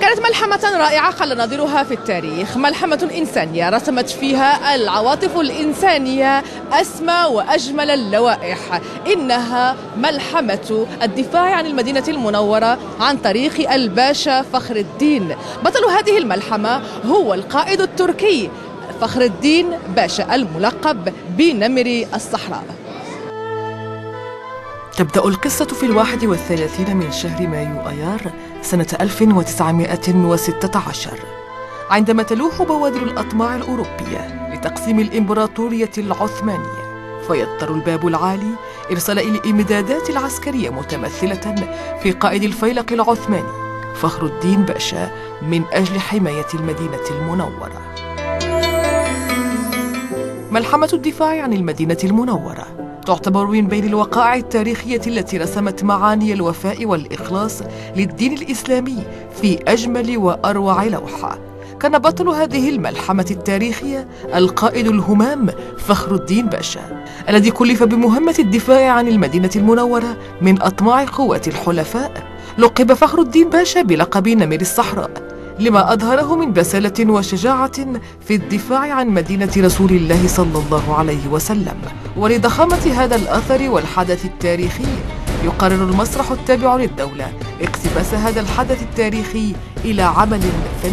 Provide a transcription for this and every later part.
كانت ملحمة رائعة قل نظيرها في التاريخ. ملحمة إنسانية رسمت فيها العواطف الإنسانية أسمى وأجمل اللوائح. إنها ملحمة الدفاع عن المدينة المنورة عن طريق الباشا فخر الدين. بطل هذه الملحمة هو القائد التركي فخر الدين باشا الملقب بنمر الصحراء. تبدأ القصة في الواحد والثلاثين من شهر مايو أيار سنة 1916 عندما تلوح بوادر الأطماع الأوروبية لتقسيم الإمبراطورية العثمانية فيضطر الباب العالي إرسال الإمدادات العسكرية متمثلة في قائد الفيلق العثماني فخر الدين بأشا من أجل حماية المدينة المنورة. ملحمة الدفاع عن المدينة المنورة؟ تعتبر من بين الوقائع التاريخية التي رسمت معاني الوفاء والإخلاص للدين الإسلامي في أجمل وأروع لوحة. كان بطل هذه الملحمة التاريخية القائد الهمام فخر الدين باشا الذي كلف بمهمة الدفاع عن المدينة المنورة من أطماع قوات الحلفاء. لقب فخر الدين باشا بلقب نمر الصحراء لما أظهره من بسالة وشجاعة في الدفاع عن مدينة رسول الله صلى الله عليه وسلم. ولضخامة هذا الأثر والحدث التاريخي يقرر المسرح التابع للدولة اقتباس هذا الحدث التاريخي إلى عمل فني.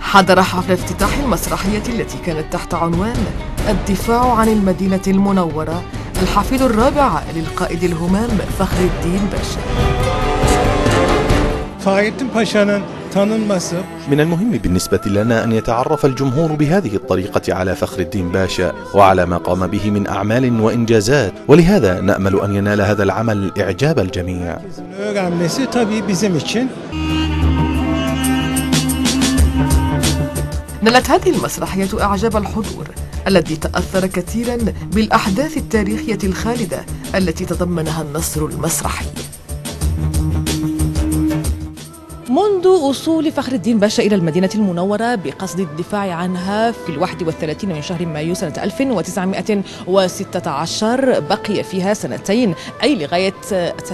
حضر حفل افتتاح المسرحية التي كانت تحت عنوان الدفاع عن المدينة المنورة الحفيد الرابع للقائد الهمام فخر الدين باشا. من المهم بالنسبة لنا أن يتعرف الجمهور بهذه الطريقة على فخر الدين باشا وعلى ما قام به من أعمال وإنجازات ولهذا نأمل أن ينال هذا العمل إعجاب الجميع. نالت هذه المسرحية إعجاب الحضور الذي تأثر كثيرا بالأحداث التاريخية الخالدة التي تضمنها النصر المسرحي. منذ وصول فخر الدين باشا إلى المدينة المنورة بقصد الدفاع عنها في الواحد والثلاثين من شهر مايو سنة 1916 بقي فيها سنتين أي لغاية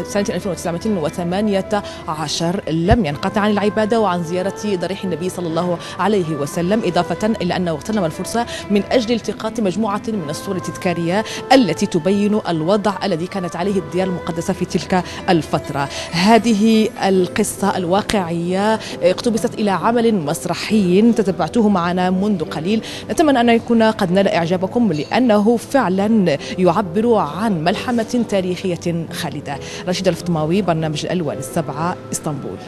سنة 1918 لم ينقطع عن العبادة وعن زيارة ضريح النبي صلى الله عليه وسلم إضافة إلى أنه اغتنم الفرصة من أجل التقاط مجموعة من الصور التذكارية التي تبين الوضع الذي كانت عليه الديار المقدسة في تلك الفترة. هذه القصة الواقعية اقتبست إلى عمل مسرحي تتبعته معنا منذ قليل. نتمنى أن يكون قد نال إعجابكم لأنه فعلا يعبر عن ملحمة تاريخية خالدة. رشيد الفطماوي برنامج الألوان السبعة إسطنبول.